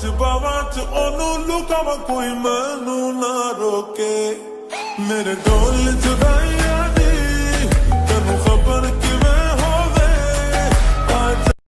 Tibawati onu luka wa kui manu na roke Mere dol chugai